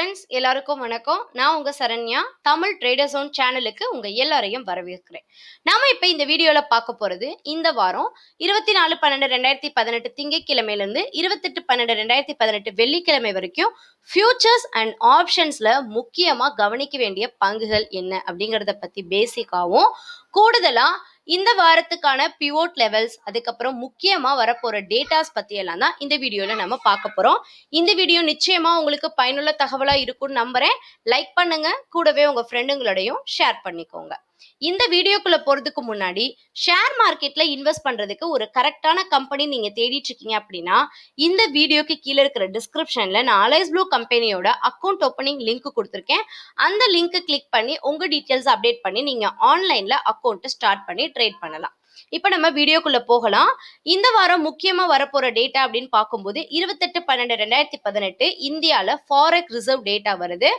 Friends எல்லாருக்கும் வணக்கம். நான் உங்க சரண்யா. தமிழ் ட்ரேடர் ஜோன் சேனலுக்கு உங்கள் எல்லாரையும் வரவேற்கிறேன். நாம இப்போ இந்த வீடியோவில் பார்க்க போறது இந்த வாரம் இருபத்தி நாலு பன்னெண்டு ரெண்டாயிரத்தி பதினெட்டு திங்கக்கிழமையிலேருந்து இருபத்தெட்டு பன்னெண்டு ரெண்டாயிரத்தி பதினெட்டு வெள்ளிக்கிழமை வரைக்கும் ஃபியூச்சர்ஸ் அண்ட் ஆப்ஷன்ஸ்ல முக்கியமாக கவனிக்க வேண்டிய பங்குகள் என்ன அப்படிங்கிறத பற்றி பேசிக்காகவும் கூடுதலாக இந்த வாரத்துக்கான பிவோட் லெவல்ஸ் அதுக்கப்புறம் முக்கியமாக வரப்போகிற டேட்டாஸ் பற்றியெல்லாம் தான் இந்த வீடியோவில் நம்ம பார்க்க போகிறோம் இந்த வீடியோ நிச்சயமாக உங்களுக்கு பயனுள்ள தகவலாக இருக்கும்னு நம்புகிறேன் லைக் பண்ணுங்க. கூடவே உங்கள் ஃப்ரெண்டுங்களோடையும் ஷேர் பண்ணிக்கோங்க. இந்த வீடியோக்குள்ள போறதுக்கு முன்னாடி ஷேர் மார்க்கெட்ல இன்வெஸ்ட் பண்றதுக்கு ஒரு கரெக்டான கம்பெனி நீங்க தேடிட்டு இருக்கீங்க அப்படின்னா இந்த வீடியோக்கு கீழே இருக்கிற டிஸ்கிரிப்ஷன்ல நான் அலைஸ் ப்ளூ கம்பெனியோட அக்கௌண்ட் ஓப்பனிங் லிங்க் கொடுத்துருக்கேன். அந்த லிங்க் கிளிக் பண்ணி உங்க டீட்டெயில்ஸ் அப்டேட் பண்ணி நீங்க ஆன்லைன்ல அக்கௌண்ட் ஸ்டார்ட் பண்ணி ட்ரேட் பண்ணலாம். இப்போ நம்ம வீடியோக்குள்ள போகலாம். இந்த வாரம் முக்கியமா வரப்போற டேட்டா அப்படின்னு பார்க்கும்போது இருபத்தெட்டு பன்னெண்டு ரெண்டாயிரத்தி பதினெட்டு இந்தியால ஃபாரெக் ரிசர்வ் டேட்டா வருது.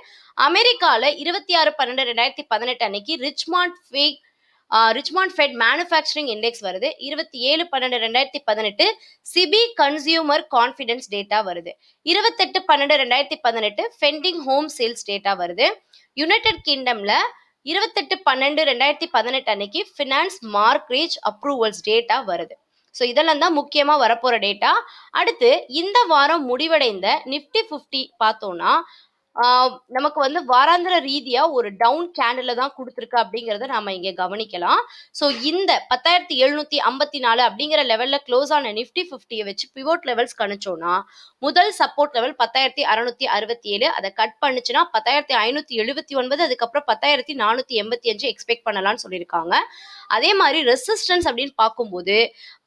அமெரிக்கால இருபத்தி ஆறு பன்னெண்டு ரெண்டாயிரத்தி பதினெட்டு அன்னைக்கு Richmond fake Richmond Fed manufacturing index வருது. இருபத்தி ஏழு பன்னெண்டு ரெண்டாயிரத்தி பதினெட்டு சிபி கன்சியூமர் கான்ஃபிடென்ஸ் டேட்டா வருது. இருபத்தெட்டு பன்னெண்டு ரெண்டாயிரத்தி பதினெட்டு ஃபெண்டிங் ஹோம் சேல்ஸ் டேட்டா வருது. யுனைடெட் கிங்டம்ல இருபத்தெட்டு பன்னெண்டு ரெண்டாயிரத்தி பதினெட்டு அன்னைக்கு ஃபினான்ஸ் மார்க்ரேஜ் அப்ரூவல்ஸ் டேட்டா வருது. ஸோ இதெல்லாம் தான் முக்கியமாக வரப்போகிற டேட்டா அடுத்து இந்த வாரம் முடிவடைந்த நிஃப்டி ஃபிஃப்டி பார்த்தோம்னா நமக்கு வந்து வாராந்திர ரீதியா ஒரு டவுன் கேண்டில் தான் கொடுத்துருக்கு அப்படிங்கிறத நாம இங்க கவனிக்கலாம். ஸோ இந்த பத்தாயிரத்தி எழுநூத்தி ஐம்பத்தி நாலு அப்படிங்கிற லெவல்ல க்ளோஸ் ஆன நிஃப்டி ஃபிஃப்டியை வச்சு பிவோட் லெவல்ஸ் கணிச்சோம்னா முதல் சப்போர்ட் லெவல் பத்தாயிரத்தி அறுநூத்தி அறுபத்தி ஏழு அதை கட் பண்ணுச்சுன்னா பத்தாயிரத்தி ஐநூத்தி எழுபத்தி ஒன்பது அதுக்கப்புறம் பத்தாயிரத்தி நானூத்தி எண்பத்தி அஞ்சு எக்ஸ்பெக்ட் பண்ணலாம்னு சொல்லியிருக்காங்க. அதே மாதிரி ரெசிஸ்டன்ஸ் அப்படின்னு பார்க்கும்போது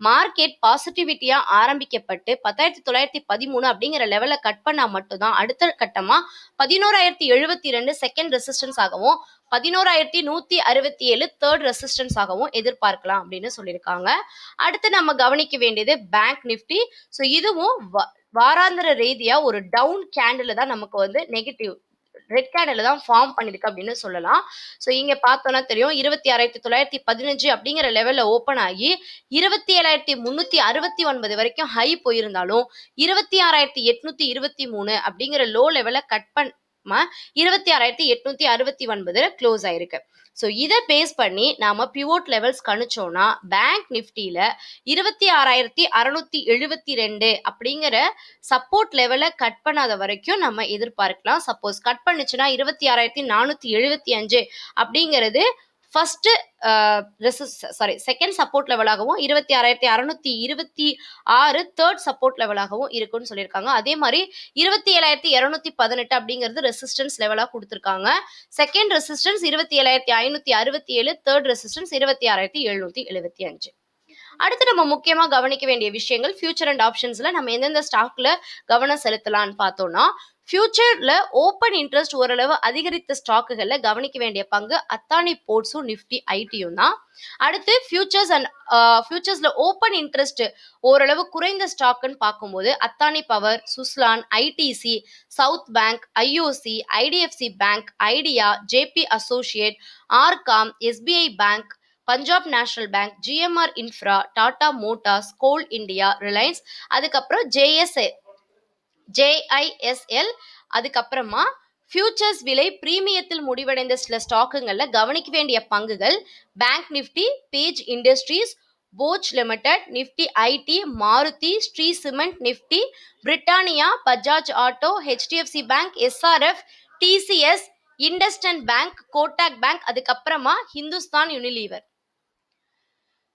மார்க்கெட் பாசிட்டிவிட்டியா ஆரம்பிக்கப்பட்டு பத்தாயிரத்தி தொள்ளாயிரத்தி பதிமூணு அப்படிங்கிற லெவலை கட் பண்ணா மட்டும்தான் அடுத்த கட்டமா பதினோராயிரத்தி எழுபத்தி ரெண்டு செகண்ட் ரெசிஸ்டன்ஸ் ஆகவும் பதினோராயிரத்தி நூத்தி அறுபத்தி ஏழு தேர்ட் ரெசிஸ்டன்ஸ் ஆகவும் எதிர்பார்க்கலாம் அப்படின்னு சொல்லியிருக்காங்க. அடுத்து நம்ம கவனிக்க வேண்டியது பேங்க் நிஃப்டி ஸோ இதுவும் வ- வாராந்திர ரீதியா ஒரு டவுன் கேண்டில் தான் நமக்கு வந்து நெகட்டிவ் ரெட் கேடல தான் ஃபார்ம் பண்ணியிருக்கு அப்படின்னு சொல்லலாம். ஸோ இங்கே பார்த்தோன்னா தெரியும் இருபத்தி ஆறாயிரத்தி தொள்ளாயிரத்தி பதினஞ்சு அப்படிங்கிற லெவலில் ஓப்பன் ஆகி இருபத்தி ஏழாயிரத்தி முந்நூற்றி அறுபத்தி ஒன்பது வரைக்கும் ஹை போயிருந்தாலும் இருபத்தி ஆறாயிரத்தி எட்நூற்றி இருபத்தி மூணு அப்படிங்கிற லோ லெவலை கட் பண்ண இருபத்தி ஆறாயிரத்தி எட்நூத்தி அறுபத்தி ஒன்பதுல க்ளோஸ் ஆயிருக்கு. ஸோ இதை பேஸ் பண்ணி நாம பிவோட் லெவல்ஸ் கணிச்சோம்னா பேங்க் நிஃப்டியில இருபத்தி ஆறாயிரத்தி அறுநூத்தி எழுபத்தி ரெண்டு அப்படிங்கிற சப்போர்ட் லெவலை கட் பண்ணாத வரைக்கும் நம்ம எதிர்பார்க்கலாம். சப்போஸ் கட் பண்ணுச்சுன்னா இருபத்தி ஆறாயிரத்தி நானூத்தி எழுபத்தி அஞ்சு அப்படிங்கிறது ஃபர்ஸ்ட் சாரி செகண்ட் சப்போர்ட் லெவலாகவும் இருபத்தி ஆறாயிரத்தி அறுநூத்தி இருபத்தி ஆறு தேர்ட் சப்போர்ட் லெவலாகவும் இருக்குன்னு சொல்லியிருக்காங்க. அதே மாதிரி இருபத்தி ஏழாயிரத்தி இரநூத்தி பதினெட்டு அப்படிங்கிறது ரெசிஸ்டன்ஸ் லெவலாக கொடுத்துருக்காங்க. செகண்ட் ரெசிஸ்டன்ஸ் இருபத்தி ஏழாயிரத்தி ஐநூத்தி அறுபத்தி ஏழு தேர்ட் ரெசிஸ்டன்ஸ் இருபத்தி ஆறாயிரத்தி எழுநூத்தி எழுபத்தி அஞ்சு. அடுத்து நம்ம முக்கியமாக கவனிக்க வேண்டிய விஷயங்கள் ஃபியூச்சர் அண்ட் ஆப்ஷன்ஸில் நம்ம எந்தெந்த ஸ்டாக்ல கவனம் செலுத்தலாம்னு பார்த்தோம்னா ஃபியூச்சரில் ஓப்பன் இன்ட்ரெஸ்ட் ஓரளவு அதிகரித்த ஸ்டாக்குகளில் கவனிக்க வேண்டிய பங்கு அத்தானி போர்ட்ஸும் நிஃப்டி ஐடியும் தான். அடுத்து ஃபியூச்சர்ஸ் அண்ட் ஃபியூச்சர்ஸில் ஓப்பன் இன்ட்ரெஸ்ட் ஓரளவு குறைந்த ஸ்டாக்குன்னு பார்க்கும்போது Adani power Suzlon ITC south bank IOC IDFC bank Idea JP associate RCom SBI bank Punjab national bank GMR infra Tata motors coal India Reliance அதுக்கப்புறம் ஜேஎஸ்ஏ ஜேஐஎஸ்எல் அதுக்கப்புறமா futures விலை பிரீமியத்தில் முடிவடைந்த சில ஸ்டாக்குங்களில் கவனிக்க வேண்டிய பங்குகள் Bank Nifty Page Industries Bosch Limited Nifty IT Maruti Shree Cement Nifty Britannia Bajaj Auto HDFC Bank SRF TCS IndusInd bank Kotak bank அதுக்கப்புறமா ஹிந்துஸ்தான் யூனிலீவர்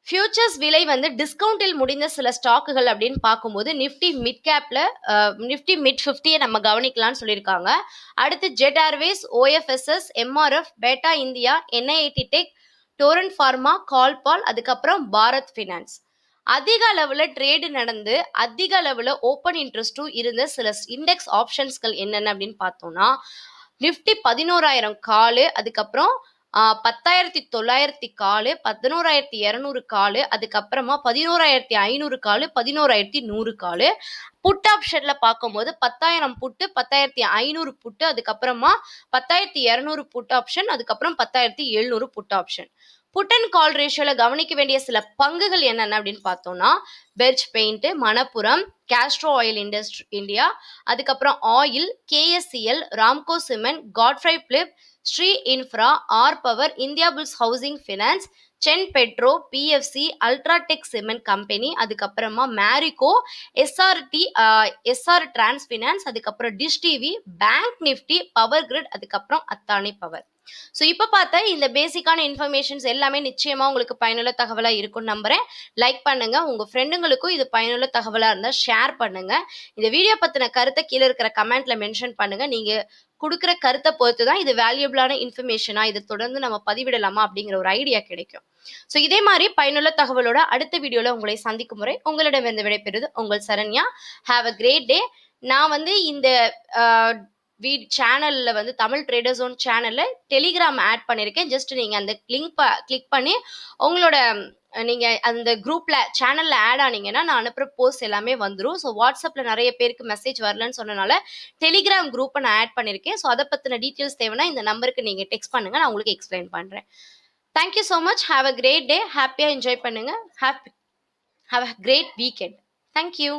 ஃபியூச்சர்ஸ் விலை வந்து டிஸ்கவுண்டில் முடிந்த சில ஸ்டாக்குகள் அப்படின்னு பார்க்கும்போது நிஃப்டி மிட் கேப்ல நிஃப்டி மிட் ஃபிஃப்டியை நம்ம கவனிக்கலாம்னு சொல்லியிருக்காங்க. அடுத்து Jet Airways OFSS MRF Bata India NIIT Tech Torrent Pharma கால்பால் அதுக்கப்புறம் பாரத் ஃபினான்ஸ் அதிக அளவில் ட்ரேடு நடந்து அதிக அளவில் ஓப்பன் இன்ட்ரெஸ்ட்டும் இருந்த சில இண்டெக்ஸ் ஆப்ஷன்ஸ்கள் என்னென்ன அப்படின்னு பார்த்தோம்னா நிஃப்டி பதினோராயிரம் காலு அதுக்கப்புறம் பத்தாயிரத்தி தொள்ளாயிரத்தி காலு பதினோராயிரத்தி இரநூறு காலு அதுக்கப்புறமா பதினோராயிரத்தி ஐநூறு காலு பதினோராயிரத்தி நூறு காலு. புட் ஆப்ஷன்ல பார்க்கும்போது பத்தாயிரம் புட்டு பத்தாயிரத்தி ஐநூறு புட்டு அதுக்கப்புறமா பத்தாயிரத்தி இரநூறு புட் ஆப்ஷன் அதுக்கப்புறம் பத்தாயிரத்தி எழுநூறு put option put and call ரேஷியோவில் கவனிக்க வேண்டிய சில பங்குகள் என்னென்ன அப்படின்னு பார்த்தோம்னா Berger Paint Manappuram Castrol Oil Industry India அதுக்கப்புறம் Oil KSCL Ramco Cement Godfrey Phillips Srei Infra R Power India Bulls Housing Finance Chennai Petro PFC UltraTech Cement company அதுக்கப்புறமா Marico SRT SR Trans Finance அதுக்கப்புறம் Dish TV Bank Nifty Power Grid அதுக்கப்புறம் Adani power. So இப்போ பார்த்தா இந்த பேசிக்கான informations எல்லாமே நிச்சயமாக உங்களுக்கு பயனுள்ள தகவலாக இருக்கும்னு நம்புகிறேன் லைக் பண்ணுங்கள் உங்கள் ஃப்ரெண்டுங்களுக்கும் இது பயனுள்ள தகவலாக இருந்தால் ஷேர் பண்ணுங்கள் இந்த வீடியோ பற்றின கருத்தை கீழே இருக்கிற கமெண்ட்டில் மென்ஷன் பண்ணுங்கள் நீங்கள் கொடுக்குற கருத்தை பொறுத்து தான் இது வேல்யூபிளான இன்ஃபர்மேஷனா இதை தொடர்ந்து நம்ம பதிவிடலாமா அப்படிங்கிற ஒரு ஐடியா கிடைக்கும். ஸோ இதே மாதிரி பயனுள்ள தகவலோட அடுத்த வீடியோவில் உங்களை சந்திக்கும் முறை உங்களிடமிருந்து விடைபெறுது உங்கள் Saranya. Have a great day நான் வந்து இந்த வீ சேனலில் வந்து தமிழ் ட்ரேடர்ஸ் ஓன் சேனலில் டெலிகிராம் ஆட் பண்ணியிருக்கேன் ஜஸ்ட் நீங்கள் அந்த லிங்க் கிளிக் பண்ணி உங்களோட நீங்கள் அந்த குரூப்பில் சேனலில் ஆட் ஆனீங்கன்னா நான் அனுப்புகிற போஸ்ட் எல்லாமே வந்துடும் ஸோ வாட்ஸ்அப்பில் நிறைய பேருக்கு மெசேஜ் வரலன்னு சொன்னனால டெலிகிராம் குரூப்பை நான் ஆட் பண்ணியிருக்கேன் ஸோ அதை பற்றின டீட்டெயில்ஸ் தேவைன்னா இந்த நம்பருக்கு நீங்கள் டெக்ஸ்ட் பண்ணுங்கள் நான் உங்களுக்கு எக்ஸ்பிளைன் பண்ணுறேன் thank you so much have a great day ஹாப்பியாக என்ஜாய் பண்ணுங்கள் happy have a great weekend thank you